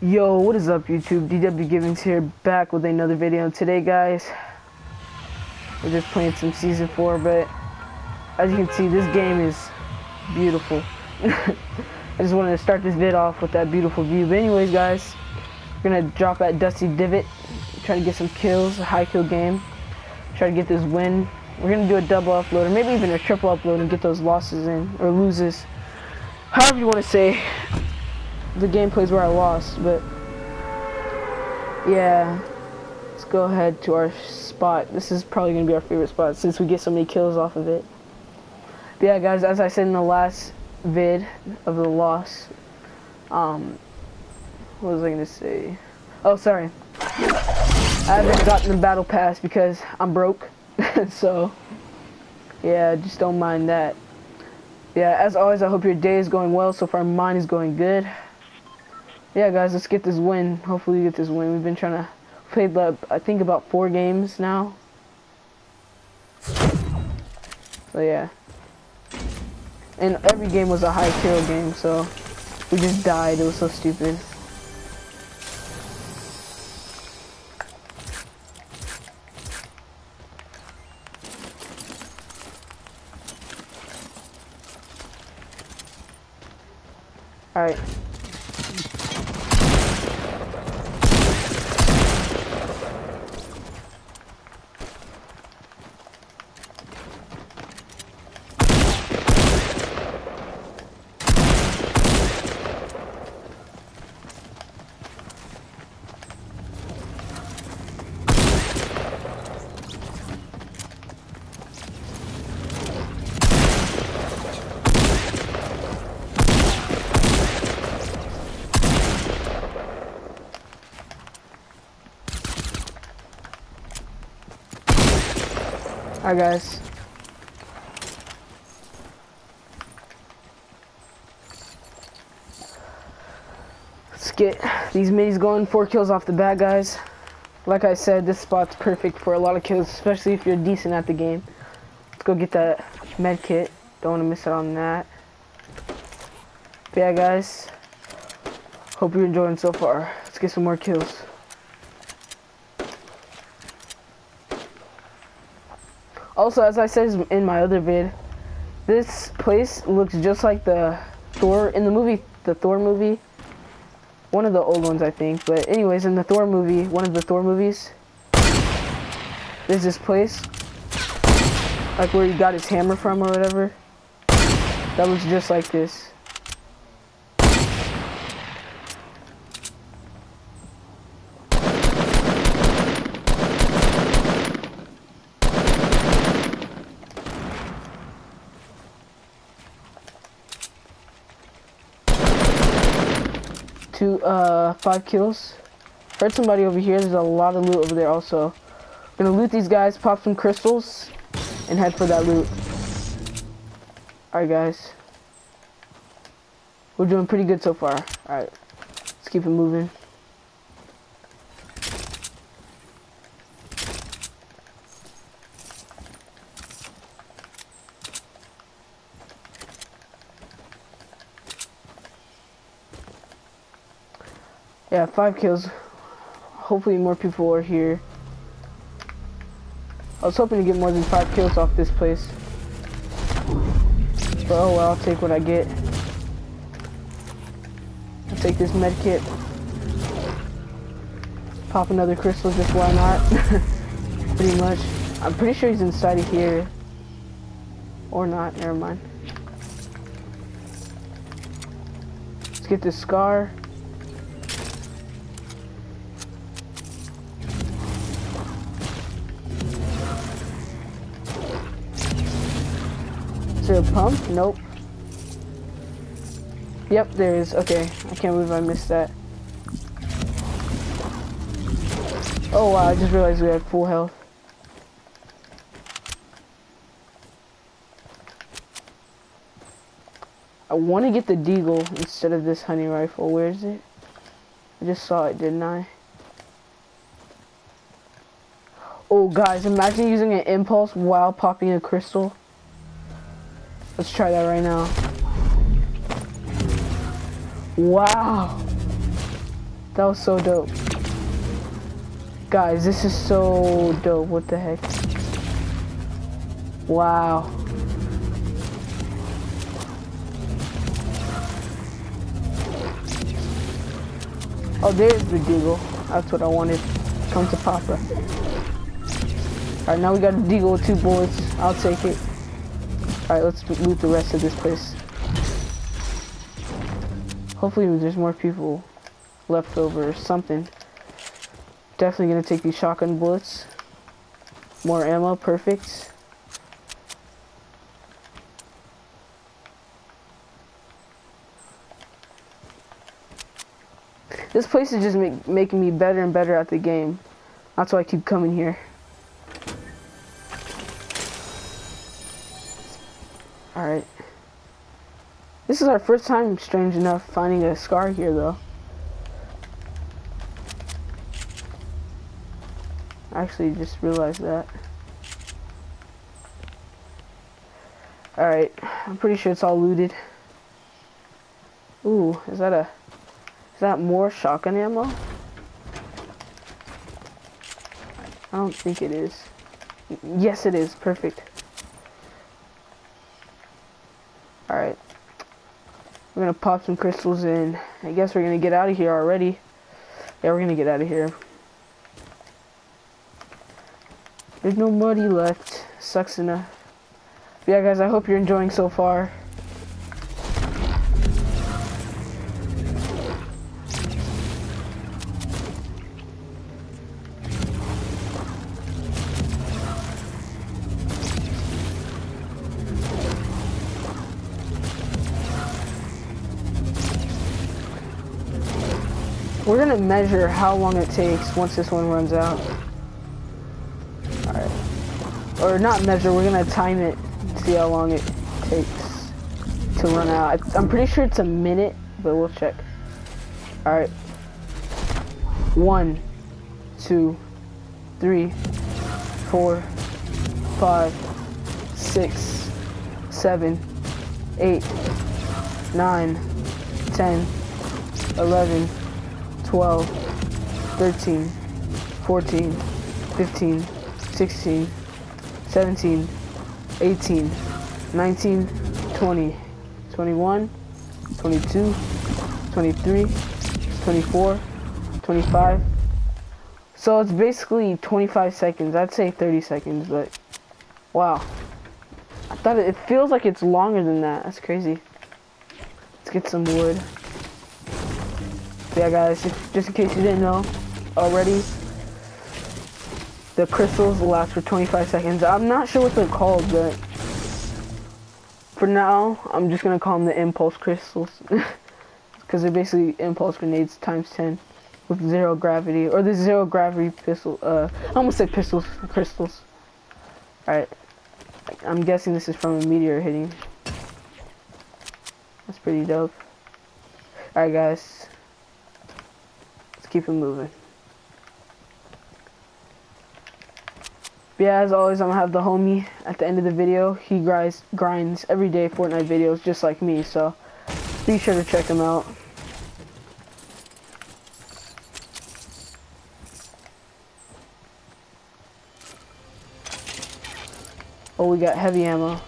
Yo, what is up YouTube? DW Givenz here, back with another video. Today guys, we're just playing some Season 4, but as you can see, this game is beautiful. I just wanted to start this vid off with that beautiful view. But anyways guys, we're gonna drop at Dusty Divot, try to get some kills, a high kill game, try to get this win. We're gonna do a double upload, or maybe even a triple upload and get those losses in, or loses. However you want to say the gameplays where I lost, but yeah, let's go ahead to our spot. This is probably gonna be our favorite spot since we get so many kills off of it. But yeah, guys, as I said in the last vid of the loss, um, what was I gonna say? Oh, sorry, I haven't gotten the battle pass because I'm broke, so yeah, just don't mind that. Yeah, as always, I hope your day is going well. So far, mine is going good yeah, guys, let's get this win. Hopefully, we get this win. We've been trying to play, the, I think, about four games now. So yeah, and every game was a high kill game. So we just died. It was so stupid. All Alright guys. Let's get these minis going. Four kills off the bat, guys. Like I said, this spot's perfect for a lot of kills, especially if you're decent at the game. Let's go get that med kit. Don't want to miss out on that. But yeah, guys. Hope you're enjoying so far. Let's get some more kills. Also, as I said in my other vid, this place looks just like the Thor in the movie, the Thor movie. One of the old ones, I think. But anyways, in the Thor movie, one of the Thor movies, there's this place, like where he got his hammer from or whatever. That looks just like this. Five kills. Heard somebody over here. There's a lot of loot over there also. Gonna loot these guys, pop some crystals, and head for that loot. Alright, guys. We're doing pretty good so far. Alright. Let's keep it moving. Yeah, five kills. Hopefully more people are here. I was hoping to get more than five kills off this place. But oh well, I'll take what I get. I'll take this med kit. Pop another crystal, just why not? pretty much. I'm pretty sure he's inside of here. Or not, never mind. Let's get this scar. A pump? Nope. Yep, there is. Okay, I can't believe I missed that. Oh wow, I just realized we had full health. I want to get the deagle instead of this hunting rifle. Where is it? I just saw it, didn't I? Oh, guys, imagine using an impulse while popping a crystal. Let's try that right now. Wow. That was so dope. Guys, this is so dope. What the heck? Wow. Oh, there's the Deagle. That's what I wanted. Come to Papa. Alright, now we got a Deagle with two bullets. I'll take it. Alright, let's loot the rest of this place. Hopefully there's more people left over or something. Definitely gonna take these shotgun bullets. More ammo, perfect. This place is just make, making me better and better at the game. That's why I keep coming here. This is our first time, strange enough, finding a scar here though. I actually just realized that. Alright, I'm pretty sure it's all looted. Ooh, is that a... Is that more shotgun ammo? I don't think it is. Yes, it is. Perfect. Alright. We're gonna pop some crystals in. I guess we're gonna get out of here already. Yeah, we're gonna get out of here. There's no muddy left. Sucks enough. Yeah, guys, I hope you're enjoying so far. We're gonna measure how long it takes once this one runs out. Alright. Or not measure, we're gonna time it, see how long it takes to run out. I'm pretty sure it's a minute, but we'll check. Alright. One, two, three, four, five, six, seven, eight, nine, ten, eleven. 12, 13, 14, 15, 16, 17, 18, 19, 20, 21, 22, 23, 24, 25. So it's basically 25 seconds. I'd say 30 seconds, but wow. I thought it, it feels like it's longer than that. That's crazy. Let's get some wood yeah guys, just in case you didn't know already, the crystals last for 25 seconds. I'm not sure what they're called, but for now, I'm just gonna call them the impulse crystals. Because they're basically impulse grenades times 10 with zero gravity, or the zero gravity pistol, uh, I almost said pistols, crystals. Alright, I'm guessing this is from a meteor hitting. That's pretty dope. Alright guys, keep it moving. Yeah, as always, I'm gonna have the homie at the end of the video. He grinds, grinds every day Fortnite videos just like me, so be sure to check him out. Oh, we got heavy ammo.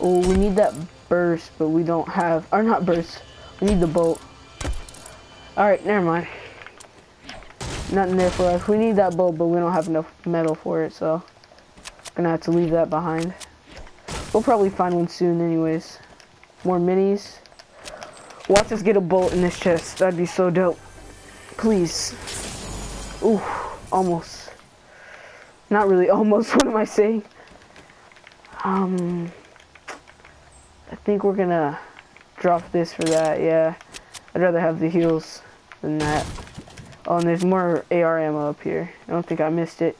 Oh, we need that burst, but we don't have, or not burst, we need the bolt. Alright, never mind. Nothing there for us. We need that bolt, but we don't have enough metal for it, so... Gonna have to leave that behind. We'll probably find one soon anyways. More minis. Watch us get a bolt in this chest. That'd be so dope. Please. Ooh, almost. Not really almost, what am I saying? Um... I think we're gonna drop this for that, yeah. I'd rather have the heals than that. Oh, and there's more AR ammo up here. I don't think I missed it.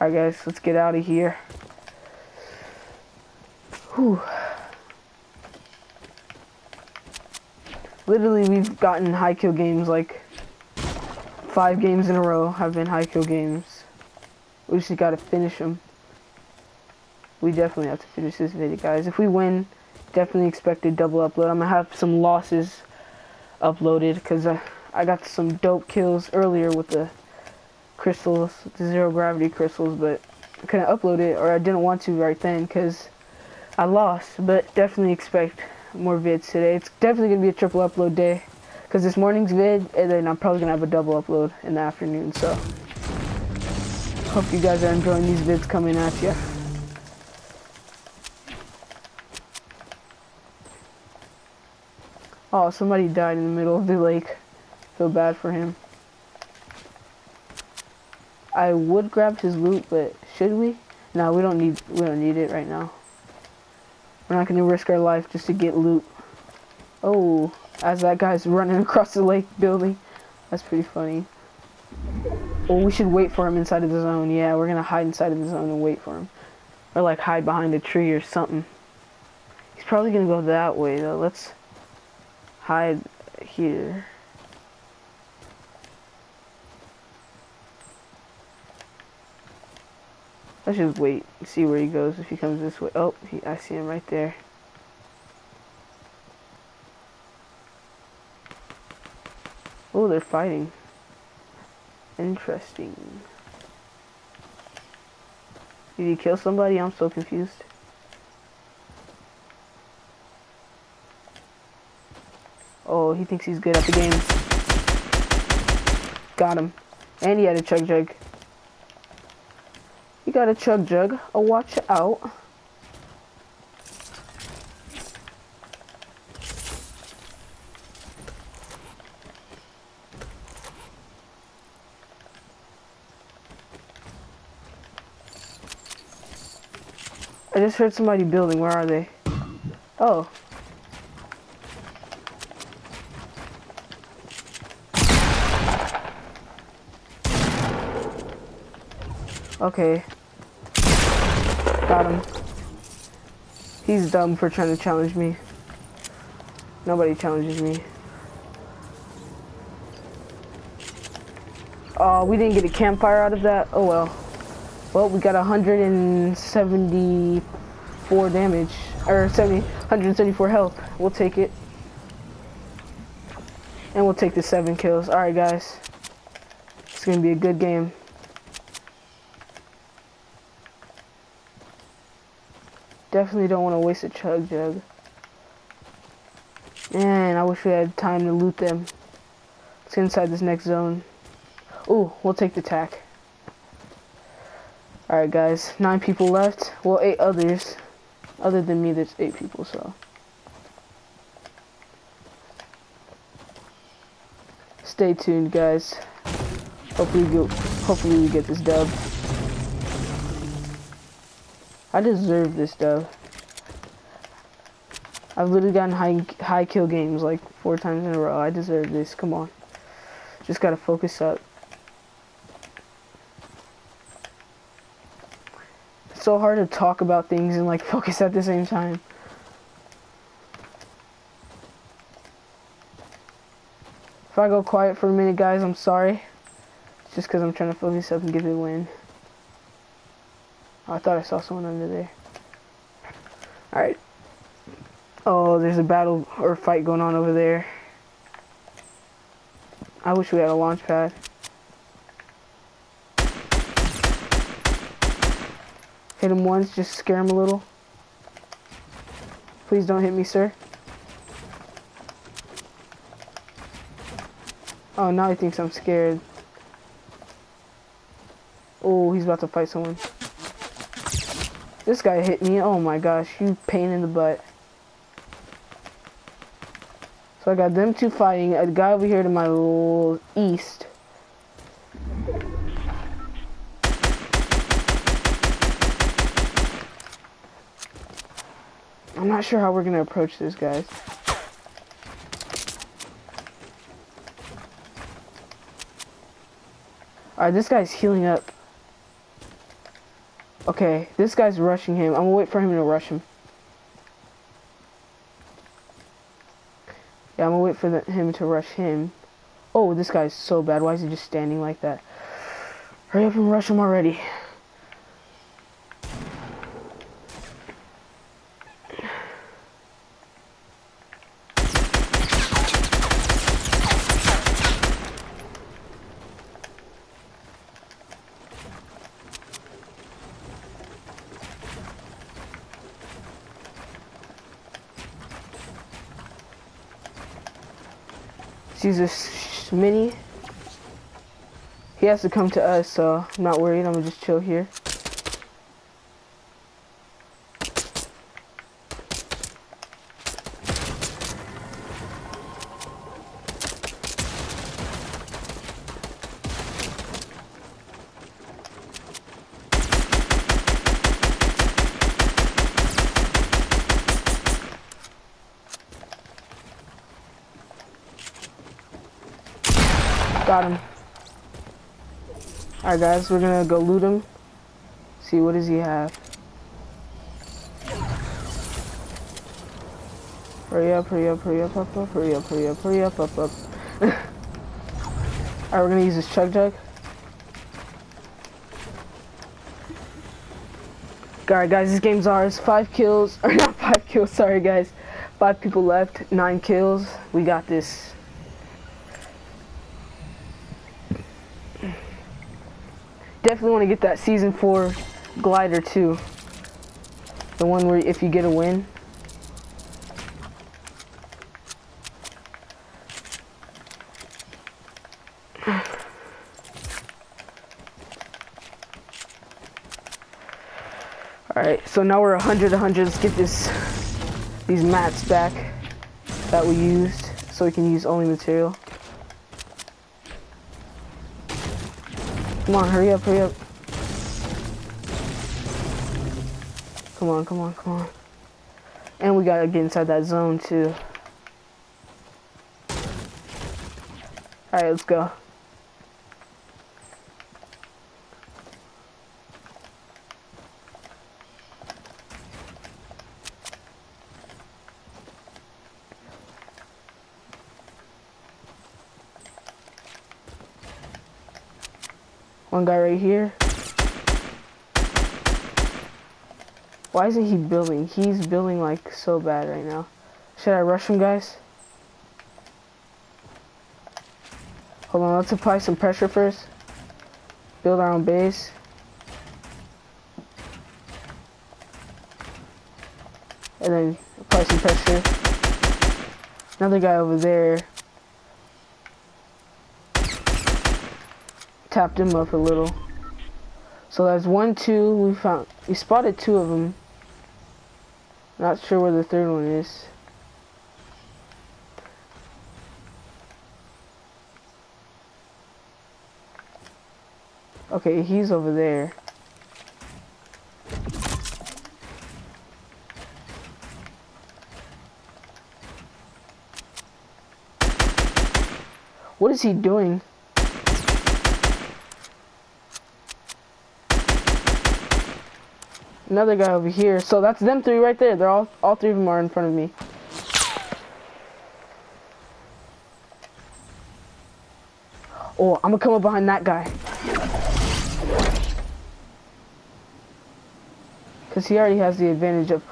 Alright guys, let's get out of here. Whew. Literally, we've gotten high kill games like five games in a row have been high kill games. We just gotta finish them. We definitely have to finish this video, guys. If we win, definitely expect a double upload. I'm gonna have some losses uploaded because I, I got some dope kills earlier with the crystals, the zero gravity crystals, but I couldn't upload it or I didn't want to right then because I lost. But definitely expect more vids today. It's definitely to be a triple upload day because this morning's vid and then I'm probably to have a double upload in the afternoon. So hope you guys are enjoying these vids coming at you. Oh, somebody died in the middle of the lake. Feel bad for him. I would grab his loot, but should we? No, we don't need we don't need it right now. We're not gonna risk our life just to get loot. Oh, as that guy's running across the lake building. That's pretty funny. Oh, we should wait for him inside of the zone. Yeah, we're gonna hide inside of the zone and wait for him. Or like hide behind a tree or something. He's probably gonna go that way though. Let's hide here. Let's just wait, see where he goes if he comes this way. Oh, he, I see him right there. Oh, they're fighting. Interesting. Did he kill somebody? I'm so confused. He thinks he's good at the game. Got him. And he had a chug jug. You got a chug jug. Oh, watch out. I just heard somebody building. Where are they? Oh. Okay. Got him. He's dumb for trying to challenge me. Nobody challenges me. Oh, we didn't get a campfire out of that. Oh well. Well, we got 174 damage. Or 70, 174 health. We'll take it. And we'll take the 7 kills. Alright, guys. It's going to be a good game. Definitely don't want to waste a chug jug. Man, I wish we had time to loot them. Let's get inside this next zone. Ooh, we'll take the tack. Alright guys, nine people left. Well, eight others. Other than me, there's eight people, so. Stay tuned, guys. Hopefully, hopefully we get this dub. I deserve this dub. I've literally gotten high high kill games like four times in a row. I deserve this. Come on. Just gotta focus up. It's so hard to talk about things and like focus at the same time. If I go quiet for a minute, guys, I'm sorry. It's just because I'm trying to focus up and get the win. I thought I saw someone under there. Alright. Oh, there's a battle or fight going on over there. I wish we had a launch pad. Hit him once, just scare him a little. Please don't hit me, sir. Oh, now he thinks I'm scared. Oh, he's about to fight someone. This guy hit me. Oh my gosh, you pain in the butt. So I got them two fighting. A guy over here to my east. I'm not sure how we're gonna approach this, guys. Alright, this guy's healing up. Okay, this guy's rushing him. I'm gonna wait for him to rush him. Yeah, I'm gonna wait for the, him to rush him. Oh, this guy's so bad. Why is he just standing like that? Hurry up and rush him already. Use this mini. He has to come to us, so I'm not worried. I'm gonna just chill here. Got him. Alright guys, we're gonna go loot him. See what does he have. Hurry up, hurry up, hurry up, up, up, hurry up, hurry up, hurry up, up, up. Alright, we're gonna use this chug jug. Alright guys, this game's ours. Five kills, or not five kills, sorry guys. Five people left, nine kills. We got this. Definitely want to get that season four glider too. The one where if you get a win. Alright, so now we're 100, 100. Let's get this, these mats back that we used so we can use only material. Come on, hurry up, hurry up. Come on, come on, come on. And we gotta get inside that zone too. Alright, let's go. One guy right here. Why isn't he building? He's building like so bad right now. Should I rush him, guys? Hold on, let's apply some pressure first. Build our own base. And then apply some pressure. Another guy over there. Tapped him up a little. So that's one, two. We found, we spotted two of them. Not sure where the third one is. Okay, he's over there. What is he doing? Another guy over here. So that's them three right there. They're all all three of them are in front of me. Oh, I'm gonna come up behind that guy. Cause he already has the advantage of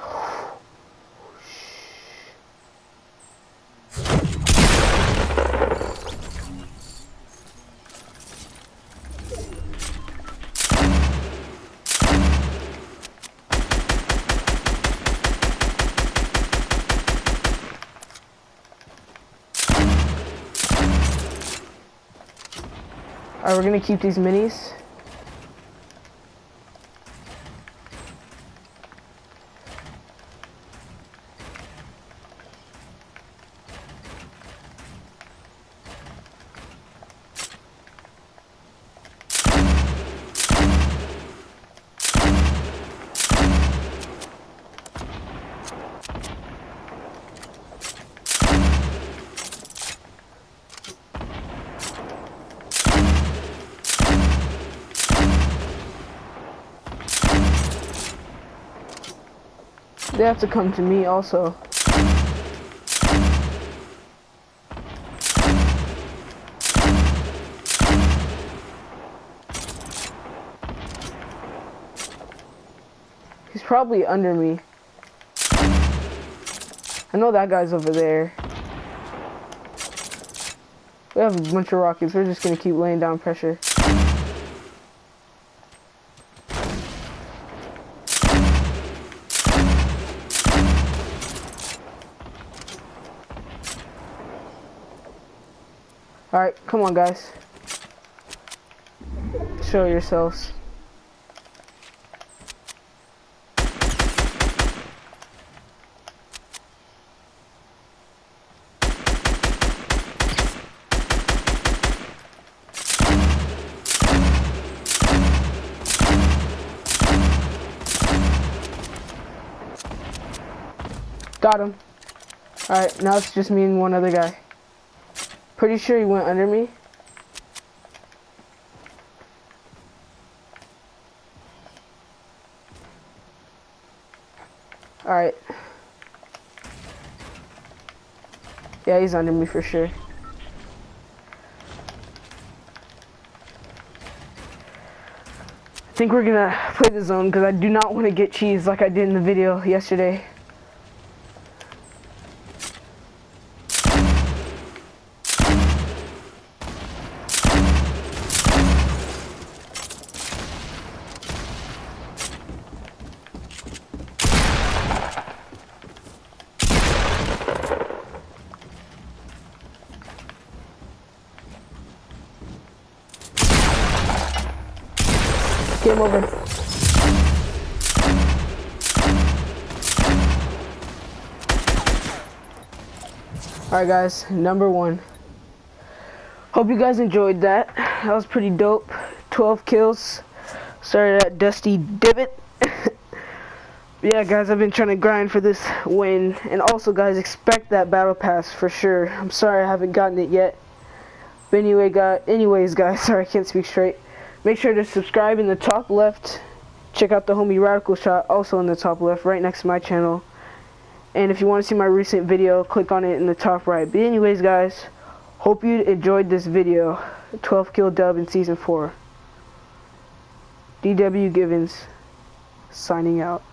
Alright, we're gonna keep these minis. They have to come to me also. He's probably under me. I know that guy's over there. We have a bunch of rockets. We're just gonna keep laying down pressure. Alright, come on guys. Show yourselves. Got him. Alright, now it's just me and one other guy. Pretty sure he went under me. Alright. Yeah, he's under me for sure. I think we're gonna play the zone because I do not want to get cheese like I did in the video yesterday. Game over. Alright guys, number one. Hope you guys enjoyed that. That was pretty dope. 12 kills. Sorry that dusty divot. yeah guys, I've been trying to grind for this win. And also guys, expect that battle pass for sure. I'm sorry I haven't gotten it yet. But anyway, guys, anyways guys, sorry I can't speak straight. Make sure to subscribe in the top left. Check out the homie Radical Shot also in the top left right next to my channel. And if you want to see my recent video, click on it in the top right. But anyways guys, hope you enjoyed this video. 12 kill dub in season 4. DW Givenz signing out.